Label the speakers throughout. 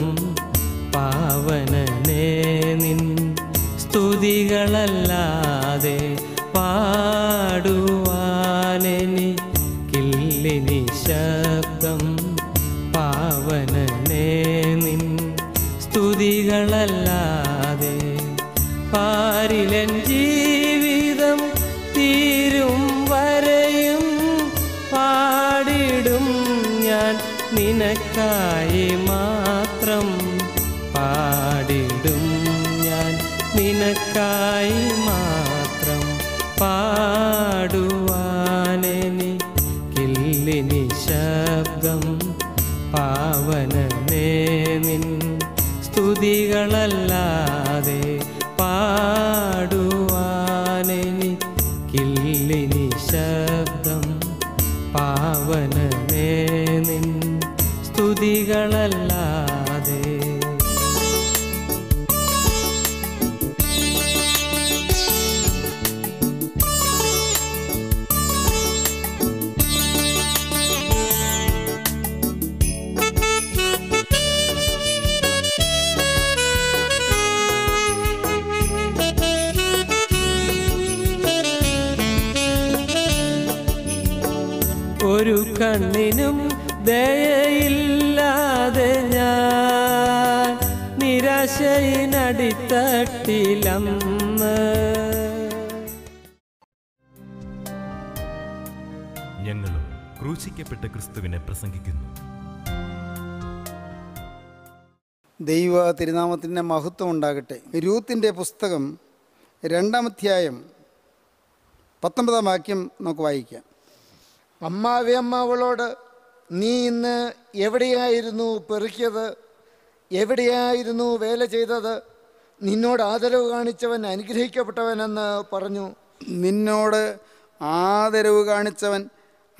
Speaker 1: ദിവസം പാവനനെ നിൻ സ്തുതികളല്ലാതെ പാടൂ നിശബ്ദം പാവനമേ നിൻ സ്തുതികളല്ല ഒരു കണ്ണിനും ദയയില്ലാതെ ഞാൻ നിരാശയിനടിത്തട്ടിലമ്മ
Speaker 2: ഞങ്ങളും ക്രൂശിക്കപ്പെട്ട ക്രിസ്തുവിനെ പ്രസംഗിക്കുന്നു ദൈവ തിരുനാമത്തിൻ്റെ മഹത്വം ഉണ്ടാകട്ടെ രൂത്തിൻ്റെ പുസ്തകം രണ്ടാമധ്യായം
Speaker 3: പത്തൊമ്പതാം വാക്യം നമുക്ക് വായിക്കാം അമ്മാവി അമ്മാവളോട് നീ ഇന്ന് എവിടെയായിരുന്നു പെറുക്കിയത് എവിടെയായിരുന്നു വേല ചെയ്തത് നിന്നോട് ആദരവ് കാണിച്ചവൻ അനുഗ്രഹിക്കപ്പെട്ടവനെന്ന് പറഞ്ഞു നിന്നോട്
Speaker 2: ആദരവ് കാണിച്ചവൻ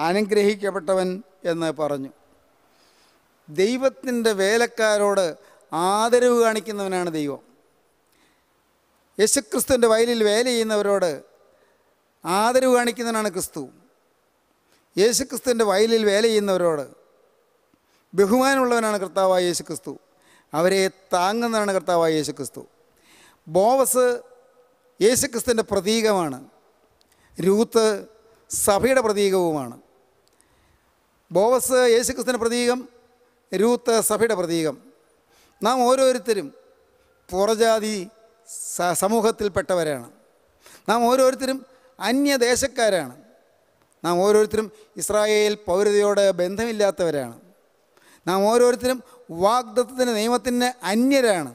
Speaker 2: അനുഗ്രഹിക്കപ്പെട്ടവൻ എന്ന് പറഞ്ഞു ദൈവത്തിൻ്റെ വേലക്കാരോട് ആദരവ് കാണിക്കുന്നവനാണ് ദൈവം യേശുക്രിസ്തുവിൻ്റെ വയലിൽ വേല ചെയ്യുന്നവരോട് ആദരവ് കാണിക്കുന്നവനാണ് ക്രിസ്തു യേശുക്രിസ്തുവിൻ്റെ വയലിൽ വേല ചെയ്യുന്നവരോട് ബഹുമാനമുള്ളവനാണ് കർത്താവായ യേശുക്രിസ്തു അവരെ താങ്ങുന്നതാണ് കർത്താവായ യേശുക്രിസ്തു ബോവസ് യേശുക്രിസ്തുവിൻ്റെ പ്രതീകമാണ് രൂത്ത് സഭയുടെ പ്രതീകവുമാണ് ബോവസ് യേശുക്രിസ്തുവിൻ്റെ പ്രതീകം രൂത്ത് സഭയുടെ പ്രതീകം നാം ഓരോരുത്തരും പുറജാതി സമൂഹത്തിൽപ്പെട്ടവരാണ് നാം ഓരോരുത്തരും അന്യദേശക്കാരാണ് നാം ഓരോരുത്തരും ഇസ്രായേൽ പൗരതയോട് ബന്ധമില്ലാത്തവരാണ് നാം ഓരോരുത്തരും വാഗ്ദത്വത്തിൻ്റെ നിയമത്തിന് അന്യരാണ്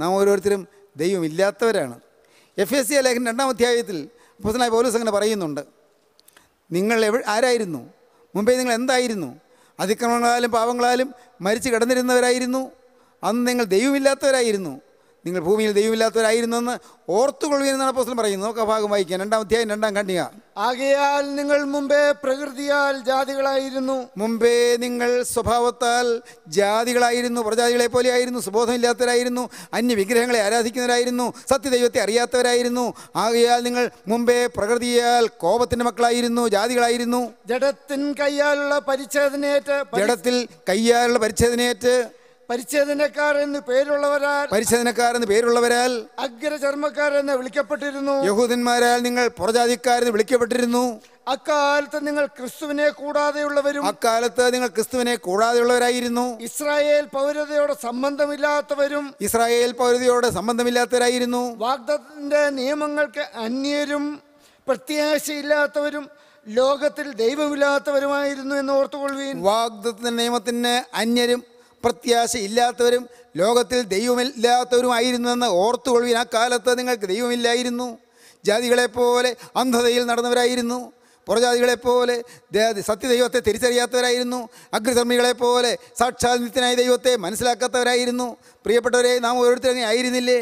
Speaker 2: നാം ഓരോരുത്തരും ദൈവമില്ലാത്തവരാണ് എഫ് എസ് സി ലേഖൻ രണ്ടാം അധ്യായത്തിൽ അപ്പോസനായ പോലീസ് അങ്ങനെ പറയുന്നുണ്ട് നിങ്ങൾ എവ ആരായിരുന്നു മുമ്പേ നിങ്ങൾ എന്തായിരുന്നു അതിക്രമങ്ങളാലും പാപങ്ങളാലും മരിച്ചു കിടന്നിരുന്നവരായിരുന്നു അന്ന് നിങ്ങൾ ദൈവമില്ലാത്തവരായിരുന്നു നിങ്ങൾ ഭൂമിയിൽ ദൈവമില്ലാത്തവരായിരുന്നെന്ന് ഓർത്തുകൊള്ളുകയെന്നാണ് അപ്പോസ്തലൻ പറയുന്നത് നോക്കാം ഭാഗം വായിക്കാൻ രണ്ടാം അധ്യായം രണ്ടാം കണ്ണിക
Speaker 3: ആകയാൽ നിങ്ങൾ മുമ്പേ പ്രകൃതിയാൽ ജാതികളായിരുന്നു മുമ്പേ
Speaker 2: നിങ്ങൾ സ്വഭാവത്താൽ ജാതികളായിരുന്നു പ്രജാതികളെ പോലെയായിരുന്നു സുബോധമില്ലാത്തവരായിരുന്നു അന്യ വിഗ്രഹങ്ങളെ ആരാധിക്കുന്നവരായിരുന്നു സത്യദൈവത്തെ അറിയാത്തവരായിരുന്നു ആകയാൽ നിങ്ങൾ മുമ്പേ പ്രകൃതിയാൽ കോപത്തിന്റെ മക്കളായിരുന്നു ജാതികളായിരുന്നു ജഡത്തിൻ കയ്യാലുള്ള പരിച്ഛേദനേറ്റ് ജഡത്തിൽ
Speaker 3: കയ്യാലുള്ള പരിച്ഛേദനേറ്റ് പരിച്ഛേദനക്കാരെന്ന് പേരുള്ളവരാൽ പരിച്ഛേദനക്കാരെന്ന് പേരുള്ളവരാൽ അഗ്രചർമ്മക്കാരെന്ന് വിളിക്കപ്പെട്ടിരുന്നു യഹൂദന്മാരാൽ നിങ്ങൾ പുറജാതിക്കാരെന്ന്
Speaker 2: വിളിക്കപ്പെട്ടിരുന്നു അക്കാലത്ത് നിങ്ങൾ ക്രിസ്തുവിനെ കൂടാതെയുള്ളവരും അക്കാലത്ത് നിങ്ങൾ ക്രിസ്തുവിനെ കൂടാതെയുള്ളവരായിരുന്നു ഇസ്രായേൽ പൗരതയോട് സംബന്ധമില്ലാത്തവരും ഇസ്രായേൽ
Speaker 3: പൗരതയോട് സംബന്ധമില്ലാത്തവരായിരുന്നു വാഗ്ദത്തിന്റെ നിയമങ്ങൾക്ക് അന്യരും പ്രത്യാശയില്ലാത്തവരും ലോകത്തിൽ ദൈവമില്ലാത്തവരുമായിരുന്നു എന്ന് ഓർത്തുകൊള്ളുകയും വാഗ്ദത്തിന്റെ
Speaker 2: നിയമത്തിന് അന്യരും പ്രത്യാശയില്ലാത്തവരും ലോകത്തിൽ ദൈവമില്ലാത്തവരുമായിരുന്നെന്ന് ഓർത്തുകൊള്ളുവിൻ ആ കാലത്ത് നിങ്ങൾക്ക് ദൈവമില്ലായിരുന്നു ജാതികളെപ്പോലെ അന്ധതയിൽ നടന്നവരായിരുന്നു പുറജാതികളെപ്പോലെ സത്യദൈവത്തെ തിരിച്ചറിയാത്തവരായിരുന്നു അഗ്രധർമ്മികളെപ്പോലെ സാക്ഷാൽ നിത്യനായ ദൈവത്തെ മനസ്സിലാക്കാത്തവരായിരുന്നു പ്രിയപ്പെട്ടവരെ നാം ഓരോരുത്തരും ആയിരുന്നില്ലേ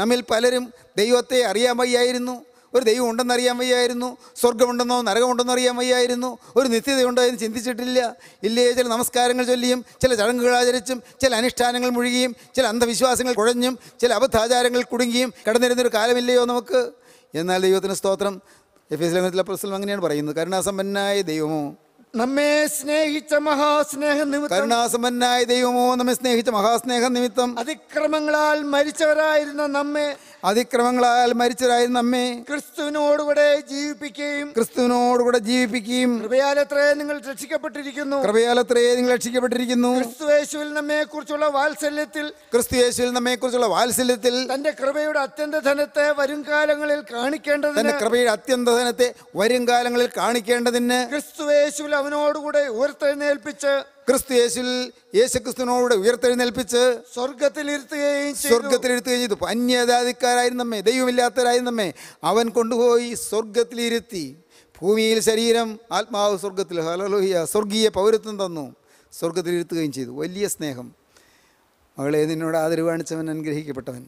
Speaker 2: നമ്മിൽ പലരും ദൈവത്തെ അറിയാൻ വയ്യായിരുന്നു ഒരു ദൈവം ഉണ്ടെന്ന് അറിയാൻ വയ്യായിരുന്നു സ്വർഗമുണ്ടെന്നോ നരകമുണ്ടെന്നോ അറിയാൻ വയ്യായിരുന്നു ഒരു നിത്യതയുണ്ടോ എന്ന് ചിന്തിച്ചിട്ടില്ല ഇല്ലേ ചില നമസ്കാരങ്ങൾ ചൊല്ലിയും ചില ചടങ്ങുകൾ ആചരിച്ചും ചില അനുഷ്ഠാനങ്ങൾ മുഴുകിയും ചില അന്ധവിശ്വാസങ്ങൾ കുഴഞ്ഞും ചില അബദ്ധാചാരങ്ങൾ കുടുങ്ങിയും കടന്നിരുന്നൊരു കാലമില്ലയോ നമുക്ക് എന്നാൽ ദൈവത്തിന് സ്തോത്രം എഫ് എസ് ലേഖനത്തിലെ പ്രസ്തം അങ്ങനെയാണ് പറയുന്നത് കരുണാസമ്പന്നായ ദൈവമോ
Speaker 3: നമ്മെ സ്നേഹിച്ച മഹാസ്നേഹം നിമിത്തം കരുണാസമ്പന്നായ ദൈവമോ നമ്മെ സ്നേഹിച്ച മഹാസ്നേഹം നിമിത്തം അതിക്രമങ്ങളാൽ മരിച്ചവരായിരുന്ന നമ്മെ അതിക്രമങ്ങളാൽ മരിച്ചരായി അമ്മേ ക്രിസ്തുവിനോടുകൂടെ ജീവിപ്പിക്കുകയും ക്രിസ്തുവിനോടുകൂടെ ജീവിപ്പിക്കുകയും കൃപയാലത്രേ നിങ്ങൾ രക്ഷിക്കപ്പെട്ടിരിക്കുന്നു കൃപയാലത്രേ നിങ്ങൾ രക്ഷിക്കപ്പെട്ടിരിക്കുന്നു ക്രിസ്തുയേശുവിൽ നമ്മെ കുറിച്ചുള്ള വാത്സല്യത്തിൽ ക്രിസ്തുയേശുവിൽ നമ്മെ കുറിച്ചുള്ള വാത്സല്യത്തിൽ തന്റെ കൃപയുടെ അത്യന്ത ധനത്തെ വരും കാലങ്ങളിൽ കാണിക്കേണ്ടത് തന്റെ കൃപയുടെ അത്യന്ത ധനത്തെ വരും കാലങ്ങളിൽ കാണിക്കേണ്ടതിന് ക്രിസ്തുയേശുവിൽ അവനോടുകൂടെ ഉയർത്തെഴുന്നേൽപ്പിച്ച്
Speaker 2: ക്രിസ്തു യേശുൽ യേശു ക്രിസ്തുവിനോട് ഉയർത്തെഴുന്നേൽപ്പിച്ച് സ്വർഗത്തിലിരുത്തുകയും സ്വർഗത്തിലിരുത്തുകയും ചെയ്തു അന്യജാതിക്കാരായിരുന്നു നമ്മെ ദൈവമില്ലാത്തവരായിരുന്നു നമ്മെ അവൻ കൊണ്ടുപോയി സ്വർഗത്തിലിരുത്തി ഭൂമിയിൽ ശരീരം ആത്മാവ് സ്വർഗത്തിൽ ഹലോഹിയ സ്വർഗീയ പൗരത്വം തന്നു സ്വർഗത്തിലിരുത്തുകയും ചെയ്തു വലിയ സ്നേഹം മകളെ നിന്നോട് ആദരവ് കാണിച്ചവൻ അനുഗ്രഹിക്കപ്പെട്ടവൻ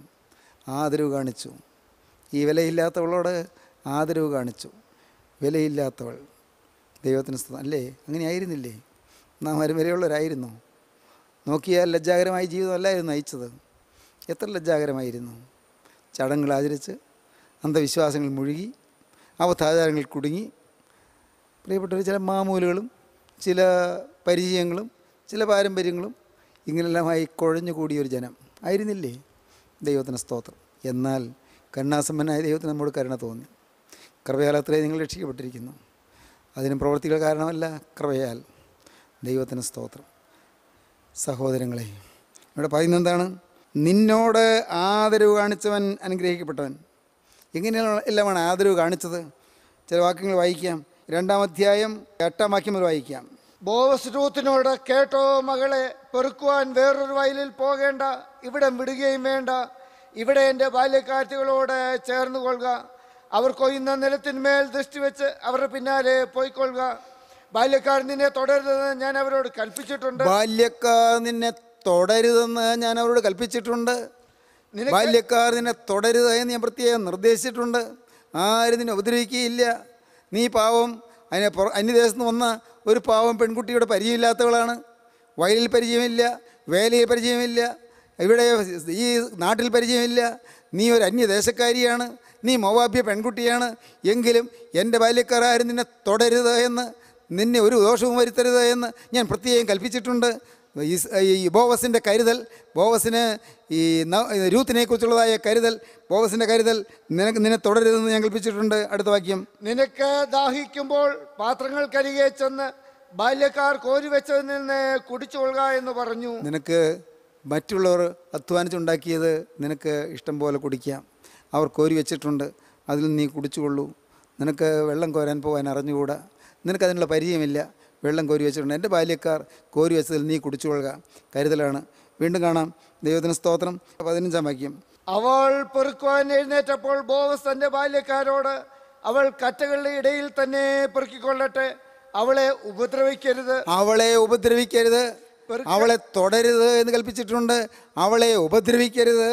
Speaker 2: ആദരവ് കാണിച്ചു ഈ വിലയില്ലാത്തവളോട് ആദരവ് കാണിച്ചു വിലയില്ലാത്തവൾ ദൈവത്തിന് അല്ലേ അങ്ങനെ ആയിരുന്നില്ലേ നാം വരെയുള്ളവരായിരുന്നു നോക്കിയാൽ ലജ്ജാകരമായ ജീവിതമല്ലായിരുന്നു നയിച്ചത് എത്ര ലജ്ജാകരമായിരുന്നു ചടങ്ങുകൾ ആചരിച്ച് അന്ധവിശ്വാസങ്ങൾ മുഴുകി അവധാചാരങ്ങൾ കുടുങ്ങി പ്രിയപ്പെട്ടവർ ചില മാമൂലുകളും ചില പരിചയങ്ങളും ചില പാരമ്പര്യങ്ങളും ഇങ്ങനെല്ലാമായി കുഴഞ്ഞു കൂടിയൊരു ജനം ആയിരുന്നില്ലേ ദൈവത്തിൻ്റെ സ്തോത്രം എന്നാൽ കരുണാസമ്പന്നായ ദൈവത്തിന് നമ്മോട് കരുണ തോന്നി കൃപയാലത്രേ നിങ്ങൾ രക്ഷിക്കപ്പെട്ടിരിക്കുന്നു അതിന് പ്രവൃത്തികൾ കാരണമല്ല കൃപയാൽ ദൈവത്തിന് സ്തോത്രം സഹോദരങ്ങളെ ഇവിടെ പറയുന്നത് എന്താണ് നിന്നോട് ആദരവ് കാണിച്ചവൻ അനുഗ്രഹിക്കപ്പെട്ടവൻ എങ്ങനെയാണ് എല്ലാമാണ് ആദരവ് കാണിച്ചത് ചില വാക്യങ്ങൾ വായിക്കാം രണ്ടാം അധ്യായം എട്ടാം വാക്യം മുതൽ വായിക്കാം
Speaker 3: ബോവസ്രൂത്തിനോട് കേട്ടോ മകളെ പെറുക്കുവാൻ വേറൊരു വയലിൽ പോകേണ്ട ഇവിടം വിടുകയും വേണ്ട ഇവിടെ എൻ്റെ ബാല്യക്കാറ്റുകളോട് ചേർന്ന് കൊള്ളുക അവർ കൊയ്യുന്ന നിലത്തിന്മേൽ ദൃഷ്ടി വെച്ച് അവരുടെ പിന്നാലെ പോയിക്കൊള്ളുക ബാല്യക്കാർ നിന്നെ തുടരുതെന്ന് ഞാൻ അവരോട് കൽപ്പിച്ചിട്ടുണ്ട്
Speaker 2: ബാല്യക്കാർ നിന്നെ തുടരുതെന്ന് ഞാൻ അവരോട് കൽപ്പിച്ചിട്ടുണ്ട് ബാല്യക്കാർ നിന്നെ തുടരുത് എന്ന് ഞാൻ പ്രത്യേകം നിർദ്ദേശിച്ചിട്ടുണ്ട് ആരും നിന്നെ ഉപദ്രവിക്കുകയില്ല നീ പാവം അതിനെ അന്യദേശത്ത് നിന്ന് വന്ന ഒരു പാവം പെൺകുട്ടിയുടെ പരിചയമില്ലാത്തവളാണ് വയലിൽ പരിചയമില്ല വേലയിൽ പരിചയമില്ല ഇവിടെ ഈ നാട്ടിൽ പരിചയമില്ല നീ ഒരു അന്യദേശക്കാരിയാണ് നീ മോവാഭ്യ പെൺകുട്ടിയാണ് എങ്കിലും എൻ്റെ ബാല്യക്കാരാരും നിന്നെ തുടരുത് എന്ന് നിന്നെ ഒരു ദോഷവും വരുത്തരുത് എന്ന് ഞാൻ പ്രത്യേകം കൽപ്പിച്ചിട്ടുണ്ട് ഈ ബോവസിൻ്റെ കരുതൽ ബോവസിന് ഈ രൂത്തിനെക്കുറിച്ചുള്ളതായ കരുതൽ ബോവസിൻ്റെ കരുതൽ നിനക്ക് നിന്നെ തുടരുതെന്ന് ഞാൻ കൽപ്പിച്ചിട്ടുണ്ട് അടുത്ത വാക്യം
Speaker 3: നിനക്ക് ദാഹിക്കുമ്പോൾ കരികെ ചെന്ന് ബാല്യക്കാർ കോരി വെച്ചതിൽ നിന്ന് കുടിച്ചു കൊള്ളുക എന്ന് പറഞ്ഞു
Speaker 2: നിനക്ക് മറ്റുള്ളവർ അധ്വാനിച്ചുണ്ടാക്കിയത് നിനക്ക് ഇഷ്ടം പോലെ കുടിക്കാം അവർ കോരി വെച്ചിട്ടുണ്ട് അതിൽ നീ കുടിച്ചുകൊള്ളൂ നിനക്ക് വെള്ളം കോരാൻ പോകാൻ അറിഞ്ഞുകൂടാ നിനക്കതിനുള്ള പരിചയമില്ല വെള്ളം കോരി വെച്ചിട്ടുണ്ട് എൻ്റെ ബാല്യക്കാർ കോരി വെച്ചതിൽ നീ കൊള്ളുക കരുതലാണ് വീണ്ടും കാണാം ദൈവത്തിന് സ്തോത്രം പതിനഞ്ചാം വാക്യം
Speaker 3: അവൾ പെറുക്കുവാൻ എഴുന്നേറ്റപ്പോൾ ബോവസ് തൻ്റെ ബാല്യക്കാരോട് അവൾ കറ്റകളുടെ ഇടയിൽ തന്നെ പെറുക്കിക്കൊള്ളട്ടെ അവളെ ഉപദ്രവിക്കരുത് അവളെ ഉപദ്രവിക്കരുത് അവളെ
Speaker 2: തുടരുത് എന്ന് കൽപ്പിച്ചിട്ടുണ്ട് അവളെ ഉപദ്രവിക്കരുത്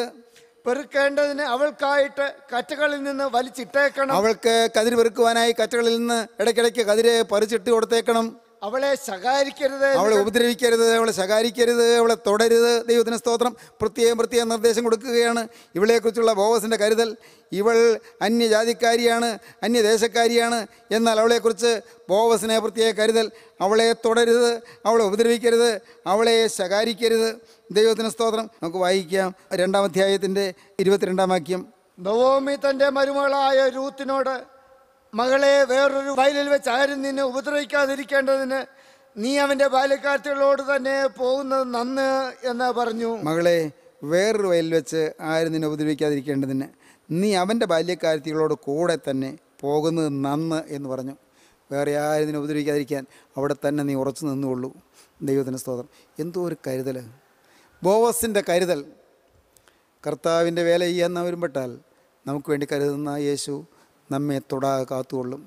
Speaker 3: പെറുക്കേണ്ടതിന് അവൾക്കായിട്ട് കറ്റകളിൽ നിന്ന് വലിച്ചിട്ടേക്കണം അവൾക്ക്
Speaker 2: കതിര് പെറുക്കുവാനായി കറ്റകളിൽ നിന്ന് ഇടയ്ക്കിടയ്ക്ക് കതിര് പറിച്ചിട്ട് കൊടുത്തേക്കണം
Speaker 3: അവളെ ശകാരിക്കരുത് അവളെ
Speaker 2: ഉപദ്രവിക്കരുത് അവളെ ശകാരിക്കരുത് അവളെ തുടരുത് ദൈവത്തിന് സ്തോത്രം പ്രത്യേകം പ്രത്യേകം നിർദ്ദേശം കൊടുക്കുകയാണ് ഇവളെക്കുറിച്ചുള്ള ബോവസിൻ്റെ കരുതൽ ഇവൾ അന്യജാതിക്കാരിയാണ് അന്യദേശക്കാരിയാണ് എന്നാൽ അവളെക്കുറിച്ച് ബോവസിനെ പ്രത്യേക കരുതൽ അവളെ തുടരുത് അവളെ ഉപദ്രവിക്കരുത് അവളെ ശകാരിക്കരുത് ദൈവത്തിന് സ്തോത്രം നമുക്ക് വായിക്കാം രണ്ടാം അധ്യായത്തിൻ്റെ
Speaker 3: ഇരുപത്തിരണ്ടാം വാക്യം നവോമി തൻ്റെ മരുമകളായ രൂത്തിനോട് മകളെ വേറൊരു വയലിൽ വെച്ച് ആരും നിന്നെ ഉപദ്രവിക്കാതിരിക്കേണ്ടതിന് നീ അവൻ്റെ ബാല്യക്കാരത്തികളോട് തന്നെ പോകുന്നത് നന്ന് എന്ന് പറഞ്ഞു
Speaker 2: മകളെ വേറൊരു വയലിൽ വെച്ച് ആരും നിന്നെ ഉപദ്രവിക്കാതിരിക്കേണ്ടതിന് നീ അവൻ്റെ ബാല്യക്കാരത്തികളോട് കൂടെ തന്നെ പോകുന്നത് നന്ന് എന്ന് പറഞ്ഞു വേറെ ആരും നിന്നെ ഉപദ്രവിക്കാതിരിക്കാൻ അവിടെ തന്നെ നീ ഉറച്ചു നിന്നുകൊള്ളൂ ദൈവത്തിന് സ്തോത്രം എന്തോ ഒരു കരുതൽ ബോവസിൻ്റെ കരുതൽ കർത്താവിൻ്റെ വേല ചെയ്യാൻ വരുമ്പെട്ടാൽ നമുക്ക് വേണ്ടി കരുതുന്ന യേശു നമ്മെ തൊടാതെ കാത്തുകൊള്ളും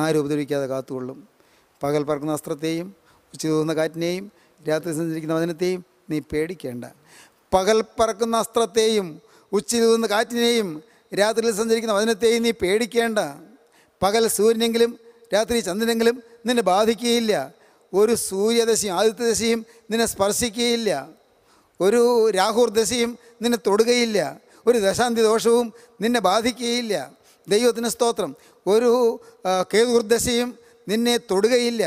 Speaker 2: ആരും ഉപദ്രവിക്കാതെ കാത്തുകൊള്ളും പകൽ പറക്കുന്ന അസ്ത്രത്തെയും ഉച്ച തോന്നുന്ന കാറ്റിനെയും രാത്രി സഞ്ചരിക്കുന്ന വചനത്തെയും നീ പേടിക്കേണ്ട പകൽ പറക്കുന്ന അസ്ത്രത്തെയും ഉച്ചയിൽ തോന്നുന്ന കാറ്റിനെയും രാത്രിയിൽ സഞ്ചരിക്കുന്ന വചനത്തെയും നീ പേടിക്കേണ്ട പകൽ സൂര്യനെങ്കിലും രാത്രി ചന്ദ്രനെങ്കിലും നിന്നെ ബാധിക്കുകയില്ല ഒരു സൂര്യദശയും ആദിത്യദശയും നിന്നെ സ്പർശിക്കുകയില്ല ഒരു രാഹുർദശയും നിന്നെ തൊടുകയില്ല ഒരു ദശാന്തി ദോഷവും നിന്നെ ബാധിക്കുകയില്ല ദൈവത്തിന് സ്തോത്രം ഒരു കേതുർദശയും നിന്നെ തൊടുകയില്ല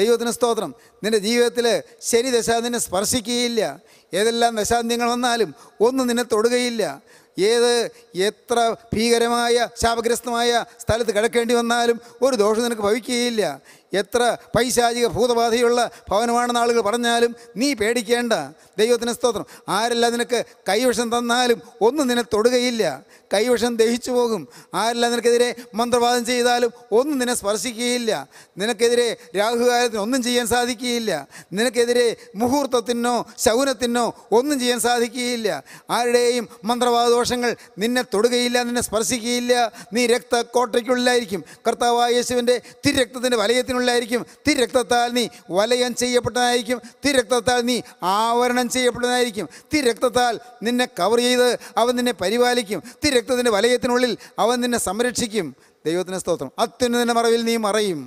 Speaker 2: ദൈവത്തിന് സ്തോത്രം നിൻ്റെ ജീവിതത്തിൽ ശരി ദശാന്തിനെ സ്പർശിക്കുകയില്ല ഏതെല്ലാം ദശാന്തിങ്ങൾ വന്നാലും ഒന്നും നിന്നെ തൊടുകയില്ല ഏത് എത്ര ഭീകരമായ ശാപഗ്രസ്തമായ സ്ഥലത്ത് കിടക്കേണ്ടി വന്നാലും ഒരു ദോഷം നിനക്ക് ഭവിക്കുകയില്ല എത്ര പൈശാചിക ഭൂതബാധയുള്ള ഭവനമാണെന്ന് ആളുകൾ പറഞ്ഞാലും നീ പേടിക്കേണ്ട ദൈവത്തിന് സ്തോത്രം ആരെല്ലാം നിനക്ക് കൈവശം തന്നാലും ഒന്നും നിന്നെ തൊടുകയില്ല കൈവശം ദഹിച്ചു പോകും ആരെല്ലാം നിനക്കെതിരെ മന്ത്രവാദം ചെയ്താലും ഒന്നും നിന്നെ സ്പർശിക്കുകയില്ല നിനക്കെതിരെ രാഹുകാലത്തിന് ഒന്നും ചെയ്യാൻ സാധിക്കുകയില്ല നിനക്കെതിരെ മുഹൂർത്തത്തിനോ ശൗനത്തിനോ ഒന്നും ചെയ്യാൻ സാധിക്കുകയില്ല ആരുടെയും മന്ത്രവാദോഷങ്ങൾ നിന്നെ തൊടുകയില്ല നിന്നെ സ്പർശിക്കുകയില്ല നീ രക്തക്കോട്ടയ്ക്കുള്ളിലായിരിക്കും കർത്താവായ യേശുവിൻ്റെ തിരക്തത്തിൻ്റെ വലയത്തിനുള്ള ഉള്ളിലായിരിക്കും തിരക്തത്താൽ നീ വലയം ചെയ്യപ്പെട്ടതായിരിക്കും തിരക്തത്താൽ നീ ആവരണം ചെയ്യപ്പെട്ടതായിരിക്കും തിരക്തത്താൽ നിന്നെ കവർ ചെയ്ത് അവൻ നിന്നെ പരിപാലിക്കും തിരക്തത്തിൻ്റെ വലയത്തിനുള്ളിൽ അവൻ നിന്നെ സംരക്ഷിക്കും ദൈവത്തിൻ്റെ സ്തോത്രം അത്യുന്നതിൻ്റെ മറവിൽ നീ മറയും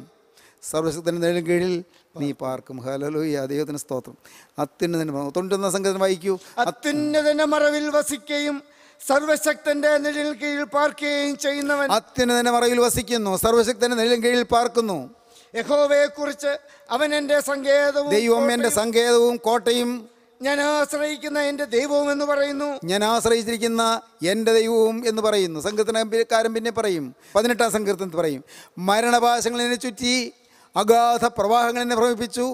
Speaker 2: സർവശക്തിൻ്റെ നേടും കീഴിൽ നീ പാർക്കും ഹലലൂയ ദൈവത്തിന് സ്തോത്രം അത്യുന്നതൻ്റെ തൊണ്ടുന്ന സംഗതി വായിക്കൂ അത്യുന്നതൻ്റെ മറവിൽ വസിക്കുകയും
Speaker 3: സർവശക്തന്റെ നിഴലിൽ കീഴിൽ പാർക്കുകയും ചെയ്യുന്നവൻ
Speaker 2: അത്യുന്നതന്റെ മറവിൽ വസിക്കുന്നു സർവശക്തന്റെ നിഴലിൽ കീഴിൽ പാർക്കുന്നു
Speaker 3: യഹോവയെക്കുറിച്ച് അവൻ എൻ്റെ സങ്കേതവും ദൈവം എൻ്റെ സങ്കേതവും
Speaker 2: കോട്ടയും ഞാൻ ആശ്രയിക്കുന്ന എൻ്റെ ദൈവവും എന്ന് പറയുന്നു ഞാൻ ആശ്രയിച്ചിരിക്കുന്ന എൻ്റെ ദൈവവും എന്ന് പറയുന്നു സംഘത്തിനക്കാരൻ പിന്നെ പറയും പതിനെട്ടാം സങ്കീർത്തനത്തിൽ പറയും മരണപാശങ്ങളെ ചുറ്റി അഗാധ പ്രവാഹങ്ങൾ എന്നെ ഭ്രമിപ്പിച്ചു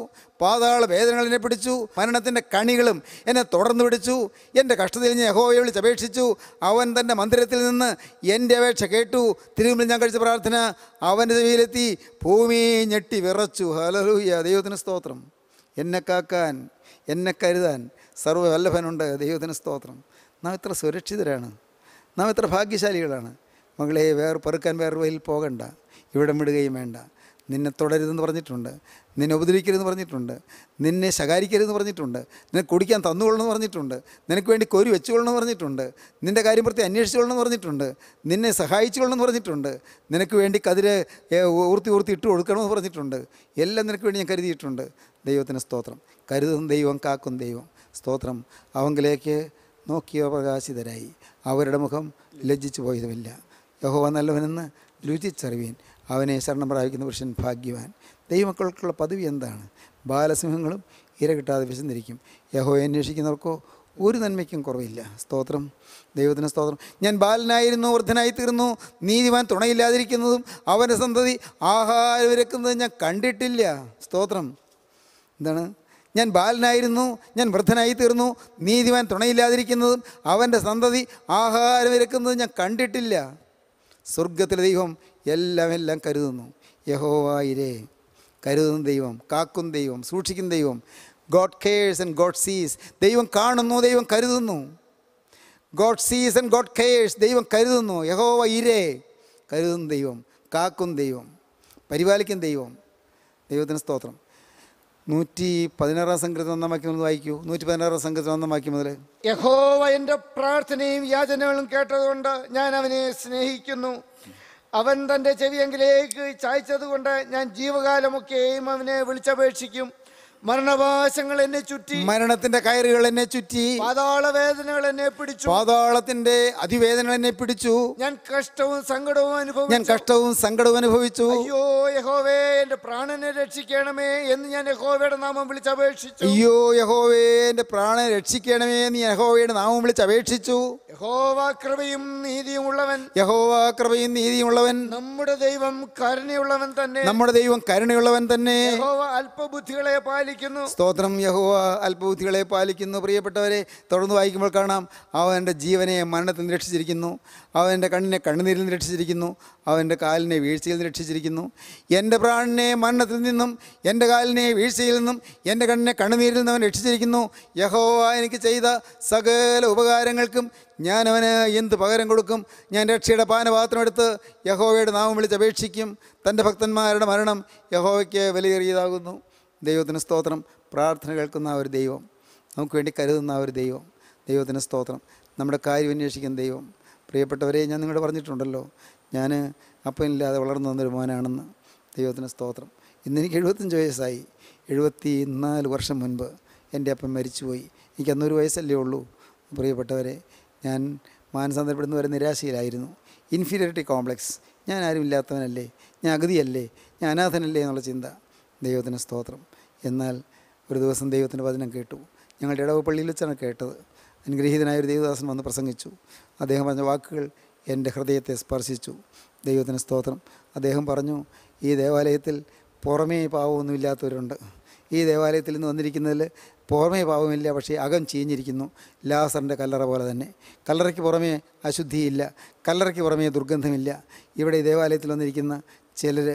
Speaker 2: പാതാള വേദനകൾ എന്നെ പിടിച്ചു മരണത്തിൻ്റെ കണികളും എന്നെ തുടർന്ന് പിടിച്ചു എൻ്റെ കഷ്ടതയിൽ ഞാൻ യഹോവയെ വിളിച്ച് അപേക്ഷിച്ചു അവൻ തൻ്റെ മന്ദിരത്തിൽ നിന്ന് എൻ്റെ അപേക്ഷ കേട്ടു തിരുമുമ്പിൽ ഞാൻ കഴിച്ച പ്രാർത്ഥന അവൻ്റെ ചെവിയിലെത്തി ഭൂമി ഞെട്ടി വിറച്ചു ഹലലൂയ ദൈവത്തിന് സ്തോത്രം എന്നെ കാക്കാൻ എന്നെ കരുതാൻ സർവ്വവല്ലഭനുണ്ട് ദൈവത്തിന് സ്തോത്രം നാം ഇത്ര സുരക്ഷിതരാണ് നാം ഇത്ര ഭാഗ്യശാലികളാണ് മകളെ വേർ പെറുക്കാൻ വേറെ വഴിയിൽ പോകണ്ട ഇവിടം വിടുകയും വേണ്ട നിന്നെ തുടരുതെന്ന് പറഞ്ഞിട്ടുണ്ട് നിന്നെ ഉപദ്രവിക്കരുതെന്ന് പറഞ്ഞിട്ടുണ്ട് നിന്നെ ശകാരിക്കരുതെന്ന് പറഞ്ഞിട്ടുണ്ട് നിന്നെ കുടിക്കാൻ തന്നുകൊള്ളണമെന്ന് പറഞ്ഞിട്ടുണ്ട് നിനക്ക് വേണ്ടി കോരി വെച്ചുകൊള്ളണമെന്ന് പറഞ്ഞിട്ടുണ്ട് നിൻ്റെ കാര്യം പ്രത്യേകം അന്വേഷിച്ചുകൊള്ളണമെന്ന് പറഞ്ഞിട്ടുണ്ട് നിന്നെ സഹായിച്ചുകൊള്ളണമെന്ന് പറഞ്ഞിട്ടുണ്ട് നിനക്ക് വേണ്ടി കതിര് ഊർത്തി ഊർത്തി ഇട്ട് കൊടുക്കണമെന്ന് പറഞ്ഞിട്ടുണ്ട് എല്ലാം നിനക്ക് വേണ്ടി ഞാൻ കരുതിയിട്ടുണ്ട് ദൈവത്തിന് സ്തോത്രം കരുതും ദൈവം കാക്കും ദൈവം സ്തോത്രം അവങ്കിലേക്ക് നോക്കിയ പ്രകാശിതരായി അവരുടെ മുഖം ലജ്ജിച്ചു പോയതുമില്ല യഹോവ നല്ലവനെന്ന് രുചിച്ചറിവീൻ അവനെ ശരണം പ്രാപിക്കുന്ന പുരുഷൻ ഭാഗ്യവാൻ ദൈവമക്കൾക്കുള്ള പദവി എന്താണ് ബാലസിംഹങ്ങളും ഇര കിട്ടാതെ വിശന്നിരിക്കും യഹോയെ അന്വേഷിക്കുന്നവർക്കോ ഒരു നന്മയ്ക്കും കുറവില്ല സ്തോത്രം ദൈവത്തിന് സ്തോത്രം ഞാൻ ബാലനായിരുന്നു വൃദ്ധനായി തീർന്നു നീതിമാൻ തുണയില്ലാതിരിക്കുന്നതും അവൻ്റെ സന്തതി ആഹാരം ഇരക്കുന്നതും ഞാൻ കണ്ടിട്ടില്ല സ്തോത്രം എന്താണ് ഞാൻ ബാലനായിരുന്നു ഞാൻ വൃദ്ധനായി തീർന്നു നീതിമാൻ തുണയില്ലാതിരിക്കുന്നതും അവൻ്റെ സന്തതി ആഹാരം ഇരക്കുന്നതും ഞാൻ കണ്ടിട്ടില്ല സ്വർഗത്തിലെ ദൈവം എല്ലാം എല്ലാം കരുതുന്നു യഹോവായിരേ കരുതുന്ന ദൈവം കാക്കും ദൈവം സൂക്ഷിക്കുന്ന ദൈവം God cares and God sees ദൈവം കാണുന്നു ദൈവം കരുതുന്നു God sees and God cares ദൈവം കരുതുന്നു യഹോവ ഇരേ കരുതുന്ന ദൈവം കാക്കും ദൈവം പരിപാലിക്കുന്ന ദൈവം ദൈവത്തിന് സ്തോത്രം നൂറ്റി പതിനാറാം സംഘത്തിൽ ഒന്നാം വാക്യം വായിക്കൂ നൂറ്റി പതിനാറാം സംഘത്തിൽ ഒന്നാം വാക്യം മുതൽ
Speaker 3: യഹോവ എൻ്റെ പ്രാർത്ഥനയും യാചനകളും കേട്ടതുകൊണ്ട് ഞാൻ അവനെ സ്നേഹിക്കുന്നു അവൻ തൻ്റെ ചെവിയെങ്കിലേക്ക് ചായച്ചതുകൊണ്ട് ഞാൻ ജീവകാലമൊക്കെയും അവനെ വിളിച്ചപേക്ഷിക്കും മരണവാസങ്ങൾ എന്നെ ചുറ്റി മരണത്തിന്റെ കയറുകൾ എന്നെ ചുറ്റി പാതാള വേദനകൾ എന്നെ പിടിച്ചു പാതാളത്തിന്റെ
Speaker 2: അതിവേദനകൾ എന്നെ പിടിച്ചു
Speaker 3: ഞാൻ കഷ്ടവും സങ്കടവും അനുഭവിച്ചു ഞാൻ കഷ്ടവും സങ്കടവും അനുഭവിച്ചു അയ്യോ യഹോവേ എന്റെ പ്രാണനെ രക്ഷിക്കണമേ എന്ന് ഞാൻ യഹോവയുടെ നാമം വിളിച്ച് അപേക്ഷിച്ചു
Speaker 2: അയ്യോ യഹോവേ എന്റെ പ്രാണനെ രക്ഷിക്കണമേ എന്ന് യഹോവയുടെ നാമം വിളിച്ച് അപേക്ഷിച്ചു
Speaker 3: യഹോവ കൃപയും നീതിയും ഉള്ളവൻ
Speaker 2: യഹോവ കൃപയും നീതിയും ഉള്ളവൻ
Speaker 3: നമ്മുടെ ദൈവം കരുണയുള്ളവൻ തന്നെ നമ്മുടെ ദൈവം
Speaker 2: കരുണയുള്ളവൻ തന്നെ യഹോവ
Speaker 3: അല്പബുദ്ധികളെ പാലി പാലിക്കുന്നു
Speaker 2: സ്തോത്രം യഹോവ അത്ഭുതങ്ങളെ പാലിക്കുന്നു പ്രിയപ്പെട്ടവരെ തുടർന്ന് വായിക്കുമ്പോൾ കാണാം എൻ്റെ ജീവനെ മരണത്തിൽ നിന്ന് രക്ഷിച്ചിരിക്കുന്നു എൻ്റെ കണ്ണിനെ കണ്ണുനീരിൽ നിന്ന് രക്ഷിച്ചിരിക്കുന്നു എൻ്റെ കാലിനെ വീഴ്ചയിൽ നിന്ന് രക്ഷിച്ചിരിക്കുന്നു എൻ്റെ പ്രാണിനെ മരണത്തിൽ നിന്നും എൻ്റെ കാലിനെ വീഴ്ചയിൽ നിന്നും എൻ്റെ കണ്ണിനെ കണ്ണുനീരിൽ നിന്നും അവൻ രക്ഷിച്ചിരിക്കുന്നു യഹോവ എനിക്ക് ചെയ്ത സകല ഉപകാരങ്ങൾക്കും ഞാൻ അവന് എന്ത് പകരം കൊടുക്കും ഞാൻ രക്ഷയുടെ പാനപാത്രമെടുത്ത് യഹോവയുടെ നാമം വിളിച്ച് അപേക്ഷിക്കും തൻ്റെ ഭക്തന്മാരുടെ മരണം യഹോവയ്ക്ക് വിലയേറിയതാകുന്നു ദൈവത്തിന് സ്തോത്രം പ്രാർത്ഥന കേൾക്കുന്ന ഒരു ദൈവം നമുക്ക് വേണ്ടി കരുതുന്ന ഒരു ദൈവം ദൈവത്തിന് സ്തോത്രം നമ്മുടെ കാര്യം അന്വേഷിക്കുന്ന ദൈവം പ്രിയപ്പെട്ടവരെ ഞാൻ നിങ്ങളോട് പറഞ്ഞിട്ടുണ്ടല്ലോ ഞാൻ അപ്പനില്ലാതെ വളർന്നു വന്നൊരു മോനാണെന്ന് ദൈവത്തിന് സ്തോത്രം ഇന്നെനിക്ക് എഴുപത്തഞ്ച് വയസ്സായി എഴുപത്തി നാല് വർഷം മുൻപ് എൻ്റെ അപ്പൻ മരിച്ചുപോയി എനിക്ക് അന്നൊരു വയസ്സല്ലേ ഉള്ളൂ പ്രിയപ്പെട്ടവരെ ഞാൻ മാനസാന്തരപ്പെടുന്ന വരെ നിരാശയിലായിരുന്നു ഇൻഫീരിയറിറ്റി കോംപ്ലക്സ് ഞാൻ ആരും ഇല്ലാത്തവനല്ലേ ഞാൻ അഗതിയല്ലേ ഞാൻ അനാഥനല്ലേ എന്നുള്ള ചിന്ത ദൈവത്തിന് സ്തോത്രം എന്നാൽ ഒരു ദിവസം ദൈവത്തിൻ്റെ വചനം കേട്ടു ഞങ്ങളുടെ ഇടവ് പള്ളിയിൽ വെച്ചാണ് കേട്ടത് അനുഗ്രഹീതനായ ഒരു ദേവദാസൻ വന്ന് പ്രസംഗിച്ചു അദ്ദേഹം പറഞ്ഞ വാക്കുകൾ എൻ്റെ ഹൃദയത്തെ സ്പർശിച്ചു ദൈവത്തിന് സ്തോത്രം അദ്ദേഹം പറഞ്ഞു ഈ ദേവാലയത്തിൽ പുറമേ പാവമൊന്നുമില്ലാത്തവരുണ്ട് ഈ ദേവാലയത്തിൽ നിന്ന് വന്നിരിക്കുന്നതിൽ പുറമേ പാവമില്ല പക്ഷേ അകം ചീഞ്ഞിരിക്കുന്നു ലാസറിൻ്റെ കല്ലറ പോലെ തന്നെ കല്ലറയ്ക്ക് പുറമേ അശുദ്ധിയില്ല കല്ലറയ്ക്ക് പുറമേ ദുർഗന്ധമില്ല ഇവിടെ ഈ ദേവാലയത്തിൽ വന്നിരിക്കുന്ന ചിലർ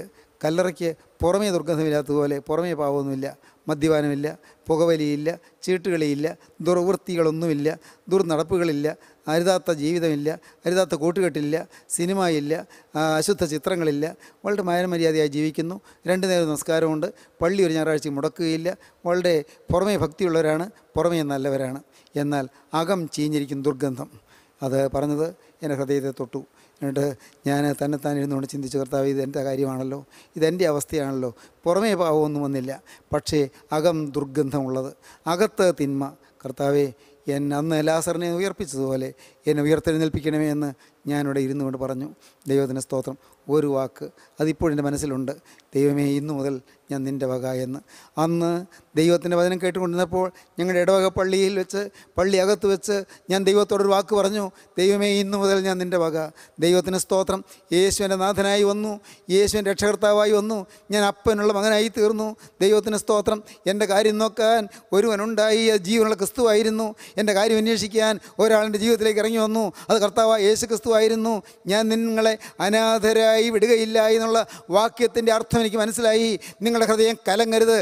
Speaker 2: കല്ലറയ്ക്ക് പുറമേ ദുർഗന്ധമില്ലാത്തതുപോലെ പുറമേ പാവമൊന്നുമില്ല മദ്യപാനമില്ല പുകവലിയില്ല ചീട്ടുകളിയില്ല ദുർവൃത്തികളൊന്നുമില്ല ദുർനടപ്പുകളില്ല അരുതാത്ത ജീവിതമില്ല അരുതാത്ത കൂട്ടുകെട്ടില്ല സിനിമയില്ല അശുദ്ധ ചിത്രങ്ങളില്ല വളരെ മാനമര്യാദയായി ജീവിക്കുന്നു രണ്ട് നേരം നമസ്കാരമുണ്ട് പള്ളി ഒരു ഞായറാഴ്ച മുടക്കുകയില്ല വളരെ പുറമേ ഭക്തിയുള്ളവരാണ് പുറമേ നല്ലവരാണ് എന്നാൽ അകം ചീഞ്ഞിരിക്കും ദുർഗന്ധം അത് പറഞ്ഞത് എൻ്റെ ഹൃദയത്തെ തൊട്ടു എന്നിട്ട് ഞാൻ ഇരുന്നു ഇരുന്നുകൊണ്ട് ചിന്തിച്ചു കർത്താവ് ഇതെൻ്റെ കാര്യമാണല്ലോ ഇതെൻ്റെ അവസ്ഥയാണല്ലോ പുറമേ പാവമൊന്നും വന്നില്ല പക്ഷേ അകം ദുർഗന്ധമുള്ളത് അകത്ത് തിന്മ കർത്താവെ എന്നെ അന്ന് ലാസറിനെ ഉയർപ്പിച്ചതുപോലെ എന്നെ ഉയർത്തെഴുന്നേൽപ്പിക്കണമേ എന്ന് ഞാനിവിടെ ഇരുന്നു കൊണ്ട് പറഞ്ഞു ദൈവത്തിൻ്റെ സ്തോത്രം ഒരു വാക്ക് അതിപ്പോഴെൻ്റെ മനസ്സിലുണ്ട് ദൈവമേ ഇന്നു മുതൽ ഞാൻ നിൻ്റെ വക എന്ന് അന്ന് ദൈവത്തിൻ്റെ വചനം കേട്ടുകൊണ്ടിരുന്നപ്പോൾ ഞങ്ങളുടെ ഇടവക പള്ളിയിൽ വെച്ച് പള്ളി അകത്ത് വെച്ച് ഞാൻ ദൈവത്തോടൊരു വാക്ക് പറഞ്ഞു ദൈവമേ ഇന്നു മുതൽ ഞാൻ നിൻ്റെ വക ദൈവത്തിൻ്റെ സ്തോത്രം യേശുവിൻ്റെ നാഥനായി വന്നു യേശുവിൻ്റെ രക്ഷകർത്താവായി വന്നു ഞാൻ അപ്പനുള്ള മകനായി തീർന്നു ദൈവത്തിൻ്റെ സ്തോത്രം എൻ്റെ കാര്യം നോക്കാൻ ഒരുവനുണ്ടായി ജീവനുള്ള ക്രിസ്തുവായിരുന്നു എൻ്റെ കാര്യം അന്വേഷിക്കാൻ ഒരാളിൻ്റെ ജീവിതത്തിലേക്ക് ഇറങ്ങി വന്നു അത് കർത്താവായ യേശു ക്രിസ്തുവായിരുന്നു ഞാൻ നിങ്ങളെ അനാഥരായി വിടുകയില്ല എന്നുള്ള വാക്യത്തിൻ്റെ അർത്ഥം എനിക്ക് മനസ്സിലായി നിങ്ങളുടെ ഹൃദയം കലങ്ങരുത്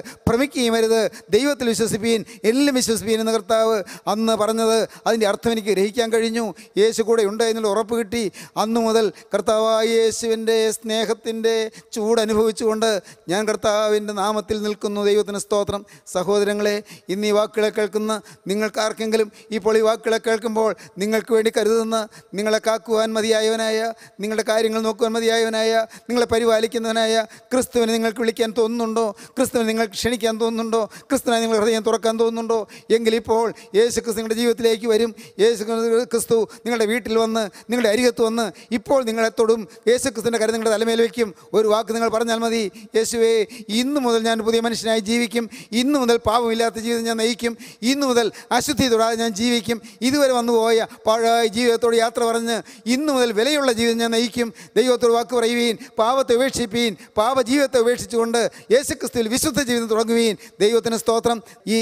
Speaker 2: വരുത് ദൈവത്തിൽ വിശ്വസിപ്പീൻ എല്ലാം വിശ്വസിപ്പീൻ എന്ന് കർത്താവ് അന്ന് പറഞ്ഞത് അതിൻ്റെ അർത്ഥം എനിക്ക് ഗ്രഹിക്കാൻ കഴിഞ്ഞു യേശു കൂടെ ഉണ്ട് എന്നുള്ള ഉറപ്പ് കിട്ടി അന്നു മുതൽ കർത്താവായ യേശുവിൻ്റെ സ്നേഹത്തിൻ്റെ ചൂടനുഭവിച്ചുകൊണ്ട് ഞാൻ കർത്താവിൻ്റെ നാമത്തിൽ നിൽക്കുന്നു ദൈവത്തിന് സ്തോത്രം സഹോദരങ്ങളെ ഇന്ന് ഈ വാക്കുകളെ കേൾക്കുന്ന നിങ്ങൾക്കാർക്കെങ്കിലും ഇപ്പോൾ ഈ വാക്കുകളെ കേൾക്കുമ്പോൾ നിങ്ങൾക്ക് വേണ്ടി കരുതുന്ന നിങ്ങളെ കാക്കുവാൻ മതിയായവനായ നിങ്ങളുടെ കാര്യങ്ങൾ നോക്കുവാൻ മതിയായവനായ നിങ്ങളെ പരിപാലിക്കുന്നവനായ ക്രിസ്തു ക്രിസ്തുവിനെ നിങ്ങൾക്ക് വിളിക്കാൻ തോന്നുന്നുണ്ടോ ക്രിസ്തുവിനെ നിങ്ങൾ ക്ഷണിക്കാൻ തോന്നുന്നുണ്ടോ ക്രിസ്തുവിനെ നിങ്ങൾ ഹൃദയം തുറക്കാൻ തോന്നുന്നുണ്ടോ എങ്കിലിപ്പോൾ യേശു ക്രിസ്തു നിങ്ങളുടെ ജീവിതത്തിലേക്ക് വരും യേശു ക്രിസ്തു നിങ്ങളുടെ വീട്ടിൽ വന്ന് നിങ്ങളുടെ അരികത്ത് വന്ന് ഇപ്പോൾ നിങ്ങളെ തൊടും യേശു ക്രിസ്തുവിൻ്റെ കാര്യം നിങ്ങളുടെ തലമേൽ വയ്ക്കും ഒരു വാക്ക് നിങ്ങൾ പറഞ്ഞാൽ മതി യേശുവേ ഇന്നു മുതൽ ഞാൻ പുതിയ മനുഷ്യനായി ജീവിക്കും ഇന്നു മുതൽ പാപമില്ലാത്ത ജീവിതം ഞാൻ നയിക്കും ഇന്നു മുതൽ അശുദ്ധി തൊടാതെ ഞാൻ ജീവിക്കും ഇതുവരെ വന്നു പോയ പഴയ ജീവിതത്തോട് യാത്ര പറഞ്ഞ് ഇന്നു മുതൽ വിലയുള്ള ജീവിതം ഞാൻ നയിക്കും ദൈവത്തോട് വാക്ക് പറയുകയും പാപത്തെ ഉപേക്ഷിപ്പീൻ പാപ ജീവിതം ജീവിതത്തെ ഉപേക്ഷിച്ചുകൊണ്ട് യേശുക്രിസ്തുവിൽ വിശുദ്ധ ജീവിതം തുടങ്ങുകയും ദൈവത്തിന് സ്തോത്രം ഈ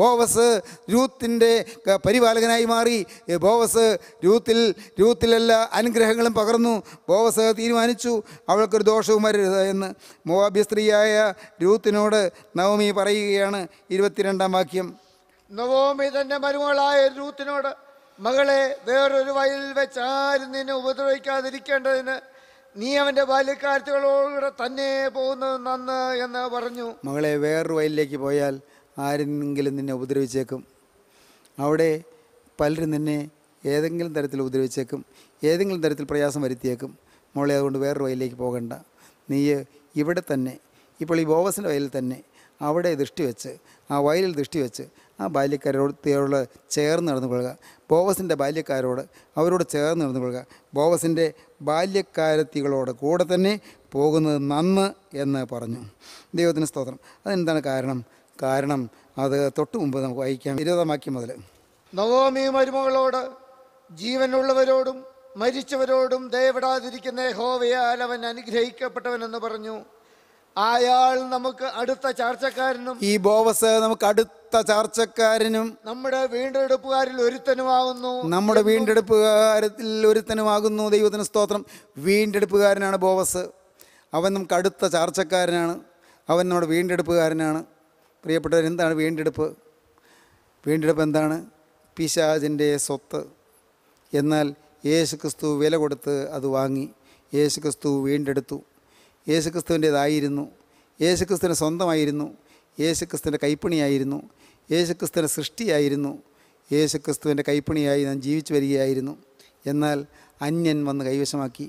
Speaker 2: ബോവസ് രൂത്തിൻ്റെ പരിപാലകനായി മാറി ബോവസ് രൂത്തിൽ രൂത്തിലെല്ലാ അനുഗ്രഹങ്ങളും പകർന്നു ബോവസ് തീരുമാനിച്ചു അവൾക്കൊരു ദോഷവും വരരുത് എന്ന് മോവാബ്യ സ്ത്രീയായ രൂത്തിനോട് നവമി പറയുകയാണ് ഇരുപത്തിരണ്ടാം വാക്യം
Speaker 3: നവോമി തന്നെ മരുമകളായ രൂത്തിനോട് മകളെ വേറൊരു വയലിൽ വെച്ച് ആരും നിന്നെ ഉപദ്രവിക്കാതിരിക്കേണ്ടതിന് നീ അവന്റെ ബാല്യക്കാരത്തുകളോടെ തന്നെ പോകുന്നത് നന്ന് എന്ന് പറഞ്ഞു
Speaker 2: മകളെ വേറൊരു വയലിലേക്ക് പോയാൽ ആരെങ്കിലും നിന്നെ ഉപദ്രവിച്ചേക്കും അവിടെ പലരും നിന്നെ ഏതെങ്കിലും തരത്തിൽ ഉപദ്രവിച്ചേക്കും ഏതെങ്കിലും തരത്തിൽ പ്രയാസം വരുത്തിയേക്കും മോളെ അതുകൊണ്ട് വേറൊരു വയലിലേക്ക് പോകണ്ട നീ ഇവിടെ തന്നെ ഇപ്പോൾ ഈ ബോവസിൻ്റെ വയലിൽ തന്നെ അവിടെ ദൃഷ്ടി വെച്ച് ആ വയലിൽ ദൃഷ്ടി വെച്ച് ആ ബാല്യക്കാരോട് ചേർന്ന് നടന്നു കൊള്ളുക ബോവസിൻ്റെ ബാല്യക്കാരോട് അവരോട് ചേർന്ന് നടന്നു കൊള്ളുക ബോവസിൻ്റെ ബാല്യക്കാരത്തികളോട് കൂടെ തന്നെ പോകുന്നത് നന്ന് എന്ന് പറഞ്ഞു ദൈവത്തിന് സ്തോത്രം അതെന്താണ് കാരണം കാരണം അത് തൊട്ട് മുമ്പ് നമുക്ക് വായിക്കാം വിരോധമാക്കി മുതൽ
Speaker 3: നവോമി മരുമകളോട് ജീവനുള്ളവരോടും മരിച്ചവരോടും ദയവിടാതിരിക്കുന്ന ഹോവയാൽ അവൻ അനുഗ്രഹിക്കപ്പെട്ടവനെന്ന് പറഞ്ഞു അയാൾ നമുക്ക് അടുത്ത ചാർച്ചക്കാരനും
Speaker 2: ഈ ബോവസ് നമുക്ക് അടുത്ത ചാർച്ചക്കാരനും
Speaker 3: നമ്മുടെ വീണ്ടെടുപ്പുകാരിൽ ഒരുത്തനുമാകുന്നു
Speaker 2: നമ്മുടെ വീണ്ടെടുപ്പുകാരത്തിൽ ഒരുത്തനുമാകുന്നു ദൈവത്തിന് സ്തോത്രം വീണ്ടെടുപ്പുകാരനാണ് ബോവസ് അവൻ നമുക്ക് അടുത്ത ചാർച്ചക്കാരനാണ് അവൻ നമ്മുടെ വീണ്ടെടുപ്പുകാരനാണ് പ്രിയപ്പെട്ടവർ എന്താണ് വീണ്ടെടുപ്പ് വീണ്ടെടുപ്പ് എന്താണ് പിശാജിൻ്റെ സ്വത്ത് എന്നാൽ യേശുക്രിസ്തു വില കൊടുത്ത് അത് വാങ്ങി യേശുക്രിസ്തു വീണ്ടെടുത്തു യേശുക്രിസ്തുവിൻ്റേതായിരുന്നു യേശുക്രിസ്തുവിന് സ്വന്തമായിരുന്നു യേശുക്രിസ്തുവിൻ്റെ കൈപ്പണിയായിരുന്നു യേശുക്രിസ്തുവിൻ്റെ സൃഷ്ടിയായിരുന്നു യേശുക്രിസ്തുവിൻ്റെ കൈപ്പണിയായി ഞാൻ ജീവിച്ചു വരികയായിരുന്നു എന്നാൽ അന്യൻ വന്ന് കൈവശമാക്കി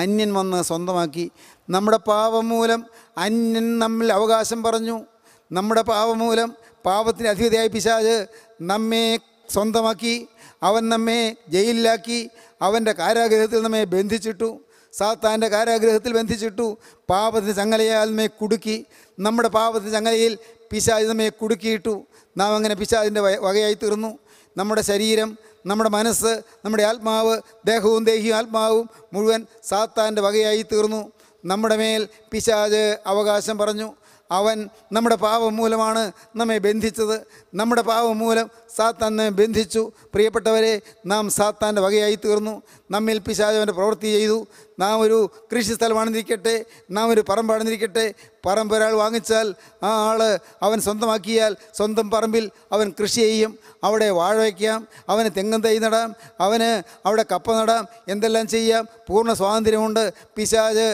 Speaker 2: അന്യൻ വന്ന് സ്വന്തമാക്കി നമ്മുടെ പാവം മൂലം അന്യൻ നമ്മിൽ അവകാശം പറഞ്ഞു നമ്മുടെ പാവം മൂലം പാവത്തിന് അധികതയായി പിശാജ് നമ്മെ സ്വന്തമാക്കി അവൻ നമ്മെ ജയിലിലാക്കി അവൻ്റെ കാരാഗ്രഹത്തിൽ നമ്മെ ബന്ധിച്ചിട്ടു സാത്താൻ്റെ കാരാഗ്രഹത്തിൽ ബന്ധിച്ചിട്ടു പാപത്തിന് ചങ്ങലയാൽ കുടുക്കി നമ്മുടെ പാപത്തിന് ചങ്ങലയിൽ പിശാജ് കുടുക്കിയിട്ടു നാം അങ്ങനെ പിശാചിൻ്റെ വകയായി തീർന്നു നമ്മുടെ ശരീരം നമ്മുടെ മനസ്സ് നമ്മുടെ ആത്മാവ് ദേഹവും ദേഹിയും ആത്മാവും മുഴുവൻ സാത്താൻ്റെ വകയായി തീർന്നു നമ്മുടെ മേൽ പിശാജ് അവകാശം പറഞ്ഞു അവൻ നമ്മുടെ പാപം മൂലമാണ് നമ്മെ ബന്ധിച്ചത് നമ്മുടെ പാപം മൂലം സാത്താൻ നമ്മെ ബന്ധിച്ചു പ്രിയപ്പെട്ടവരെ നാം സാത്താൻ്റെ വകയായി തീർന്നു നമ്മിൽ പിശാജവൻ്റെ പ്രവൃത്തി ചെയ്തു നാം ഒരു കൃഷി സ്ഥലമാണെന്നിരിക്കട്ടെ നാം ഒരു പറമ്പാണെന്നിരിക്കട്ടെ പറമ്പ് ഒരാൾ വാങ്ങിച്ചാൽ ആ ആൾ അവൻ സ്വന്തമാക്കിയാൽ സ്വന്തം പറമ്പിൽ അവൻ കൃഷി ചെയ്യും അവിടെ വാഴ വയ്ക്കാം അവന് തെങ്ങും തൈ നടാം അവന് അവിടെ കപ്പ നടാം എന്തെല്ലാം ചെയ്യാം പൂർണ്ണ സ്വാതന്ത്ര്യമുണ്ട് പിശാജ്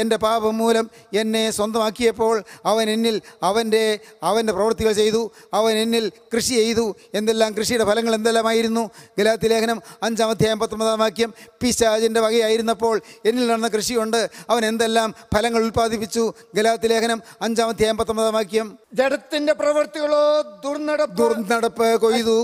Speaker 2: എൻ്റെ പാപം മൂലം എന്നെ സ്വന്തമാക്കിയപ്പോൾ അവൻ എന്നിൽ അവൻ്റെ അവൻ്റെ പ്രവൃത്തികൾ ചെയ്തു അവൻ എന്നിൽ കൃഷി ചെയ്തു എന്തെല്ലാം കൃഷിയുടെ ഫലങ്ങൾ എന്തെല്ലാമായിരുന്നു ഗലാത്തി ലേഖനം അഞ്ചാം അധ്യായം പത്തൊമ്പതാം വാക്യം പിശാജിൻ്റെ വകയായിരുന്നപ്പോൾ എന്നിൽ നടന്ന കൃഷിയുണ്ട് അവൻ എന്തെല്ലാം ഫലങ്ങൾ ഉൽപ്പാദിപ്പിച്ചു ഗലാത്തി ലേഖനം അഞ്ചാമത്തെ എൺപത്തൊമ്പതാം വാക്യം ജഡത്തിന്റെ പ്രവൃത്തികളോ ദുർനടപ്പ് ദുർനടപ്പ് കൊയ്തു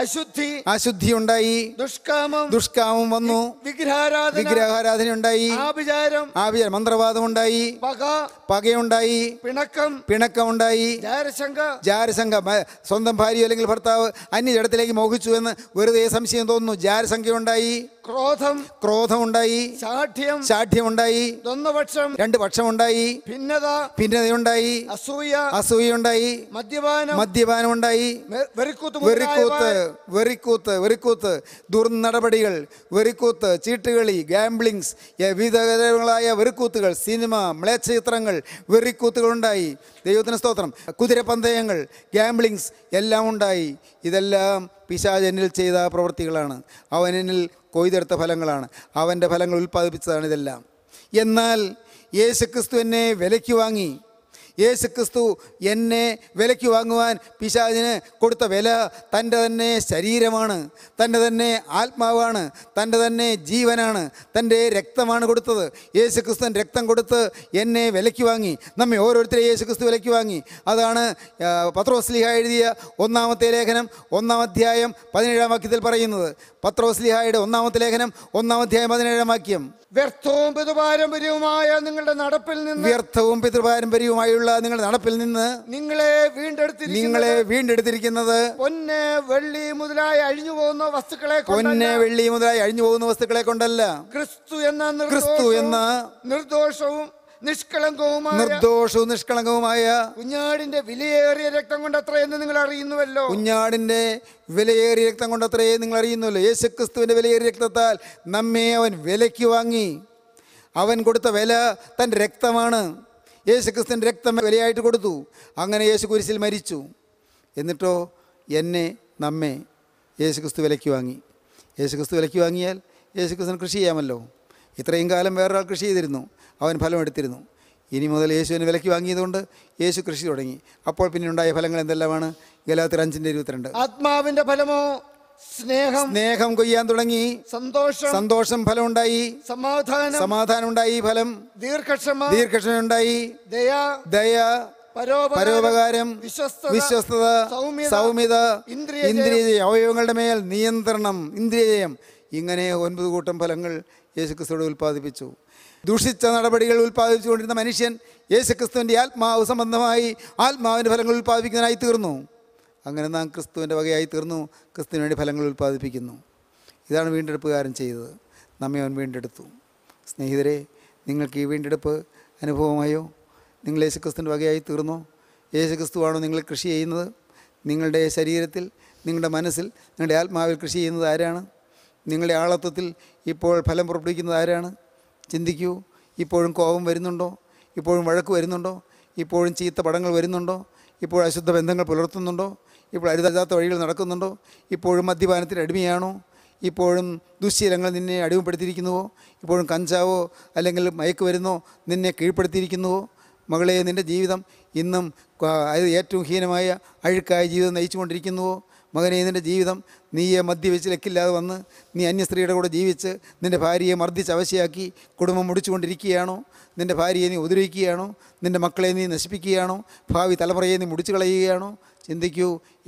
Speaker 2: അശുദ്ധി അശുദ്ധി ഉണ്ടായി ദുഷ്കാമം ദുഷ്കാമം വന്നു വിഗ്രഹാരാധന വിഗ്രഹാരാധന ഉണ്ടായി ആഭിചാരം ആഭിചാര മന്ത്രവാദം ഉണ്ടായി പക പകയുണ്ടായി പിണക്കം പിണക്കം ഉണ്ടായി ജാരശങ്ക ജാരശങ്ക സ്വന്തം ഭാര്യ അല്ലെങ്കിൽ ഭർത്താവ് അന്യജടത്തിലേക്ക് മോഹിച്ചു എന്ന് വെറുതെ സംശയം തോന്നുന്നു ജാരശങ്ക ഉണ്ടായി ക്രോധം ക്രോധമുണ്ടായി ശാഠ്യം ശാഠ്യമുണ്ടായി ദ്വന്ദ്വപക്ഷം രണ്ട് പക്ഷമുണ്ടായി ഭിന്നത ഭിന്നതയുണ്ടായി അസൂയ അസൂയുണ്ടായി മദ്യപാനം ഉണ്ടായി
Speaker 3: വെറിക്കൂത്ത് വെറിക്കൂത്ത്
Speaker 2: വെറിക്കൂത്ത് വെറിക്കൂത്ത് ദുർനടപടികൾ വെറിക്കൂത്ത് ചീട്ടുകളി ഗാംബ്ലിങ്സ് വിവിധങ്ങളായ വെറിക്കൂത്തുകൾ സിനിമ മ്ലേച്ഛചിത്രങ്ങൾ ഉണ്ടായി ദൈവത്തിന് സ്തോത്രം കുതിരപ്പന്തയങ്ങൾ ഗാംബ്ലിങ്സ് എല്ലാം ഉണ്ടായി ഇതെല്ലാം പിശാചനിൽ ചെയ്ത പ്രവൃത്തികളാണ് അവനിൽ കൊയ്തെടുത്ത ഫലങ്ങളാണ് അവൻ്റെ ഫലങ്ങൾ ഉൽപ്പാദിപ്പിച്ചതാണ് ഇതെല്ലാം എന്നാൽ യേശുക്രിസ്തു എന്നെ വിലയ്ക്ക് വാങ്ങി യേശു ക്രിസ്തു എന്നെ വിലയ്ക്ക് വാങ്ങുവാൻ പിശാചിന് കൊടുത്ത വില തൻ്റെ തന്നെ ശരീരമാണ് തൻ്റെ തന്നെ ആത്മാവാണ് തൻ്റെ തന്നെ ജീവനാണ് തൻ്റെ രക്തമാണ് കൊടുത്തത് യേശു ക്രിസ്തു രക്തം കൊടുത്ത് എന്നെ വിലയ്ക്ക് വാങ്ങി നമ്മെ ഓരോരുത്തരെ യേശു ക്രിസ്തു വിലയ്ക്ക് വാങ്ങി അതാണ് പത്രോസ്ലിഹ എഴുതിയ ഒന്നാമത്തെ ലേഖനം ഒന്നാം അധ്യായം പതിനേഴാം വാക്യത്തിൽ പറയുന്നത് പത്രോസ്ലിഹായുടെ ഒന്നാമത്തെ ലേഖനം ഒന്നാം അധ്യായം പതിനേഴാം വാക്യം
Speaker 3: വ്യർത്ഥവും പിതൃപാരമ്പര്യവുമായ നിങ്ങളുടെ നടപ്പിൽ നിന്ന്
Speaker 2: വ്യർത്ഥവും പിതൃപാരമ്പര്യവുമായുള്ള മേലുള്ള നിങ്ങളുടെ നടപ്പിൽ നിന്ന്
Speaker 3: നിങ്ങളെ വീണ്ടെടുത്ത് നിങ്ങളെ
Speaker 2: വീണ്ടെടുത്തിരിക്കുന്നത്
Speaker 3: പൊന്ന് വെള്ളി മുതലായി അഴിഞ്ഞു പോകുന്ന വസ്തുക്കളെ പൊന്ന് വെള്ളി മുതലായി അഴിഞ്ഞു
Speaker 2: പോകുന്ന വസ്തുക്കളെ കൊണ്ടല്ല
Speaker 3: ക്രിസ്തു എന്ന ക്രിസ്തു എന്ന നിർദോഷവും നിഷ്കളങ്കവുമായ
Speaker 2: നിർദോഷവും നിഷ്കളങ്കവുമായ
Speaker 3: കുഞ്ഞാടിന്റെ വിലയേറിയ രക്തം കൊണ്ട് എന്ന് നിങ്ങൾ അറിയുന്നുവല്ലോ
Speaker 2: കുഞ്ഞാടിന്റെ വിലയേറിയ രക്തം കൊണ്ടത്രേ നിങ്ങൾ അറിയുന്നുവല്ലോ യേശു ക്രിസ്തുവിന്റെ വിലയേറിയ രക്തത്താൽ നമ്മെ അവൻ വിലയ്ക്ക് വാങ്ങി അവൻ കൊടുത്ത വില തൻ്റെ രക്തമാണ് യേശു ക്രിസ്തൻ്റെ രക്തം വിലയായിട്ട് കൊടുത്തു അങ്ങനെ യേശു കുരിശിൽ മരിച്ചു എന്നിട്ടോ എന്നെ നമ്മെ യേശു ക്രിസ്തു വിലയ്ക്ക് വാങ്ങി യേശു ക്രിസ്തു വിലയ്ക്ക് വാങ്ങിയാൽ യേശു ക്രിസ്തുവിന് കൃഷി ചെയ്യാമല്ലോ ഇത്രയും കാലം വേറൊരാൾ കൃഷി ചെയ്തിരുന്നു അവൻ ഫലം എടുത്തിരുന്നു ഇനി മുതൽ യേശുവിനെ വിലയ്ക്ക് വാങ്ങിയതുകൊണ്ട് യേശു കൃഷി തുടങ്ങി അപ്പോൾ പിന്നെ ഉണ്ടായ ഫലങ്ങൾ എന്തെല്ലാമാണ് ഗലാത്തിൽ അഞ്ചിൻ്റെ ഇരുപത്തിരണ്ട്
Speaker 3: ആത്മാവിൻ്റെ ഫലമോ സ്നേഹം സ്നേഹം കൊയ്യാൻ തുടങ്ങി സന്തോഷം
Speaker 2: സന്തോഷം ഫലം ഉണ്ടായി സമാധാനം സമാധാനം ഉണ്ടായി ഫലം
Speaker 3: ദീർഘക്ഷമ ദീർഘക്ഷമ ഉണ്ടായി ദയ ദയ പരോപകാരം വിശ്വസ്തത സൗമ്യത ഇന്ദ്രിയ
Speaker 2: അവയവങ്ങളുടെ മേൽ നിയന്ത്രണം ഇന്ദ്രിയജയം ഇങ്ങനെ ഒൻപത് കൂട്ടം ഫലങ്ങൾ യേശുക്രിസ്തുവിടെ ഉൽപ്പാദിപ്പിച്ചു ദൂഷിച്ച നടപടികൾ ഉൽപ്പാദിപ്പിച്ചുകൊണ്ടിരുന്ന മനുഷ്യൻ യേശുക്രിസ്തുവിൻ്റെ ആത്മാവ് സംബന്ധമായി ആത്മാവിൻ്റെ ഫലങ്ങൾ ഉൽപ്പാദിപ്പിക്കുന്നതിനായി തീർന്നു അങ്ങനെ നാം ക്രിസ്തുവിൻ്റെ വകയായി തീർന്നു ക്രിസ്തുവിന് വേണ്ടി ഫലങ്ങൾ ഉൽപ്പാദിപ്പിക്കുന്നു ഇതാണ് വീണ്ടെടുപ്പുകാരൻ ചെയ്തത് നമ്മെ അവൻ വീണ്ടെടുത്തു സ്നേഹിതരെ നിങ്ങൾക്ക് ഈ വീണ്ടെടുപ്പ് അനുഭവമായോ നിങ്ങൾ യേശുക്രിസ്തുവിൻ്റെ വകയായി തീർന്നോ യേശുക്രിസ്തുവാണോ നിങ്ങൾ കൃഷി ചെയ്യുന്നത് നിങ്ങളുടെ ശരീരത്തിൽ നിങ്ങളുടെ മനസ്സിൽ നിങ്ങളുടെ ആത്മാവിൽ കൃഷി ചെയ്യുന്നത് ആരാണ് നിങ്ങളുടെ ആളത്വത്തിൽ ഇപ്പോൾ ഫലം പുറപ്പെടുവിക്കുന്നത് ആരാണ് ചിന്തിക്കൂ ഇപ്പോഴും കോപം വരുന്നുണ്ടോ ഇപ്പോഴും വഴക്ക് വരുന്നുണ്ടോ ഇപ്പോഴും ചീത്ത പടങ്ങൾ വരുന്നുണ്ടോ ഇപ്പോഴും അശുദ്ധ ബന്ധങ്ങൾ പുലർത്തുന്നുണ്ടോ ഇപ്പോൾ അരുതരുതാത്ത വഴികൾ നടക്കുന്നുണ്ടോ ഇപ്പോഴും മദ്യപാനത്തിന് അടിമയാണോ ഇപ്പോഴും ദുശ്ശീലങ്ങൾ നിന്നെ അടിമപ്പെടുത്തിയിരിക്കുന്നുവോ ഇപ്പോഴും കഞ്ചാവോ അല്ലെങ്കിൽ മയക്ക് വരുന്നോ നിന്നെ കീഴ്പ്പെടുത്തിയിരിക്കുന്നുവോ മകളെ നിൻ്റെ ജീവിതം ഇന്നും ഏറ്റവും ഹീനമായ അഴുക്കായ ജീവിതം നയിച്ചുകൊണ്ടിരിക്കുന്നുവോ മകനെ നിൻ്റെ ജീവിതം നീയെ മദ്യവെച്ച് ലക്കില്ലാതെ വന്ന് നീ അന്യസ്ത്രീയുടെ കൂടെ ജീവിച്ച് നിൻ്റെ ഭാര്യയെ മർദ്ദിച്ച് അവശയാക്കി കുടുംബം മുടിച്ചുകൊണ്ടിരിക്കുകയാണോ നിൻ്റെ ഭാര്യയെ നീ ഉദ്രവിക്കുകയാണോ നിൻ്റെ മക്കളെ നീ നശിപ്പിക്കുകയാണോ ഭാവി തലമുറയെ നീ മുടിച്ചു കളയുകയാണോ ചിന്തിക്കൂ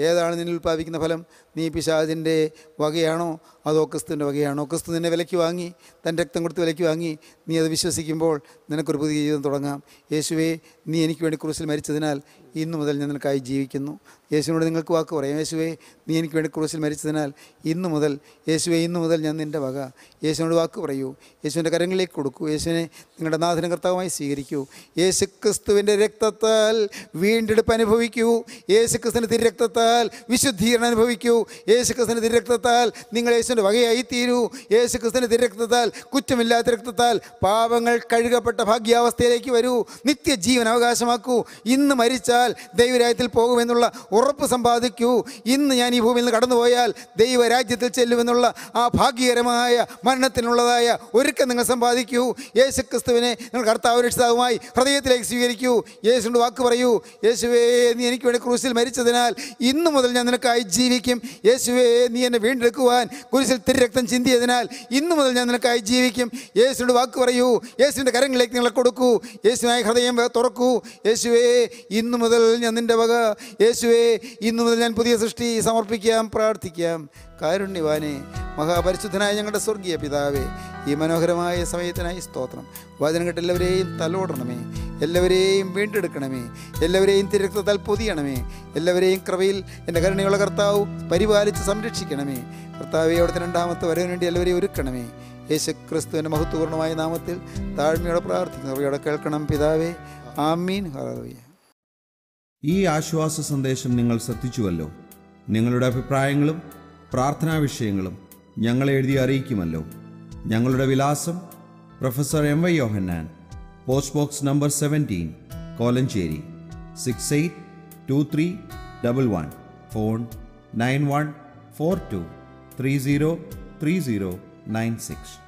Speaker 2: ഏതാണ് നിന്നിൽ ഉൽപ്പാദിപ്പിക്കുന്ന ഫലം നീ പിശാചിൻ്റെ വകയാണോ അതോ ക്രിസ്തുവിൻ്റെ വകയാണോ ക്രിസ്തു നിന്നെ വിലയ്ക്ക് വാങ്ങി തൻ്റെ രക്തം കൊടുത്ത് വിലയ്ക്ക് വാങ്ങി നീ അത് വിശ്വസിക്കുമ്പോൾ നിനക്കൊരു പുതിയ ജീവിതം തുടങ്ങാം യേശുവേ നീ എനിക്ക് വേണ്ടി ക്രൂസിൽ മരിച്ചതിനാൽ ഇന്നു മുതൽ ഞാൻ നിനക്കായി ജീവിക്കുന്നു യേശുവിനോട് നിങ്ങൾക്ക് വാക്ക് പറയാം യേശുവേ നീ എനിക്ക് വേണ്ടി ക്രൂസിൽ മരിച്ചതിനാൽ ഇന്നു മുതൽ യേശുവേ ഇന്നു മുതൽ ഞാൻ നിൻ്റെ വക യേശുവിനോട് വാക്ക് പറയൂ യേശുവിൻ്റെ കരങ്ങളിലേക്ക് കൊടുക്കൂ യേശുവിനെ നിങ്ങളുടെ നാഥന കർത്താവുമായി സ്വീകരിക്കൂ യേശു ക്രിസ്തുവിൻ്റെ രക്തത്താൽ വീണ്ടെടുപ്പ് അനുഭവിക്കൂ യേശു ക്രിസ്തുവിൻ്റെ തിരു രക്തത്താൽ രക്തത്താൽ വിശുദ്ധീകരണം അനുഭവിക്കൂ യേശുക്രിസ്തുവിൻ്റെ തിരക്തത്താൽ നിങ്ങൾ യേശുവിൻ്റെ വകയായിത്തീരൂ യേശുക്രിസ്തുവിൻ്റെ തിരക്തത്താൽ കുറ്റമില്ലാത്ത രക്തത്താൽ പാപങ്ങൾ കഴുകപ്പെട്ട ഭാഗ്യാവസ്ഥയിലേക്ക് വരൂ നിത്യജീവൻ അവകാശമാക്കൂ ഇന്ന് മരിച്ചാൽ ദൈവരാജ്യത്തിൽ പോകുമെന്നുള്ള ഉറപ്പ് സമ്പാദിക്കൂ ഇന്ന് ഞാൻ ഈ ഭൂമിയിൽ നിന്ന് കടന്നുപോയാൽ ദൈവരാജ്യത്തിൽ ചെല്ലുമെന്നുള്ള ആ ഭാഗ്യകരമായ മരണത്തിനുള്ളതായ ഒരുക്കം നിങ്ങൾ സമ്പാദിക്കൂ യേശുക്രിസ്തുവിനെ നിങ്ങൾ കർത്താവ് രക്ഷിതാവുമായി ഹൃദയത്തിലേക്ക് സ്വീകരിക്കൂ യേശുവിൻ്റെ വാക്ക് പറയൂ യേശുവേ നീ എനിക്ക് വേണ്ടി ക്രൂസിൽ മരിച്ചതിനാൽ ഇന്നു മുതൽ ഞാൻ നിനക്കായി ജീവിക്കും യേശുവേ നീ എന്നെ വീണ്ടെടുക്കുവാൻ കുരിശിൽ തിരരക്തം ചിന്തിയതിനാൽ ഇന്നു മുതൽ ഞാൻ നിനക്കായി ജീവിക്കും യേശുവിൻ്റെ വാക്ക് പറയൂ യേശുവിൻ്റെ കരങ്ങളിലേക്ക് നിങ്ങളെ കൊടുക്കൂ യേശുവിനായി ഹൃദയം തുറക്കൂ യേശുവേ ഇന്നു മുതൽ ഞാൻ നിൻ്റെ വക യേശുവേ ഇന്നു മുതൽ ഞാൻ പുതിയ സൃഷ്ടി സമർപ്പിക്കാം പ്രാർത്ഥിക്കാം കാരുണ്യവാനെ മഹാപരിശുദ്ധനായ ഞങ്ങളുടെ സ്വർഗീയ പിതാവേ ഈ മനോഹരമായ സമയത്തിനായി സ്തോത്രം വചനം കേട്ട് എല്ലാവരെയും തലോടണമേ എല്ലാവരെയും വീണ്ടെടുക്കണമേ എല്ലാവരെയും തിരക്തത്താൽ പൊതിയണമേ എല്ലാവരെയും കൃപയിൽ എൻ്റെ കരുണയുള്ള കർത്താവ് പരിപാലിച്ച് സംരക്ഷിക്കണമേ കർത്താവെ അവിടുത്തെ രണ്ടാമത്തെ വരവിന് വേണ്ടി എല്ലാവരെയും ഒരുക്കണമേ യേശു ക്രിസ്തുവിൻ്റെ മഹത്വപൂർണ്ണമായ നാമത്തിൽ താഴ്മയോടെ പ്രാർത്ഥിക്കുന്നു അവയോടെ കേൾക്കണം പിതാവേ ആമീൻ ഈ ആശ്വാസ സന്ദേശം നിങ്ങൾ ശ്രദ്ധിച്ചുവല്ലോ നിങ്ങളുടെ അഭിപ്രായങ്ങളും പ്രാർത്ഥനാ വിഷയങ്ങളും ഞങ്ങൾ എഴുതി അറിയിക്കുമല്ലോ ഞങ്ങളുടെ വിലാസം professor M Y Yohannan post box number seventeen Kolenchery six eight two three double one phone nine one four two three zero three zero nine six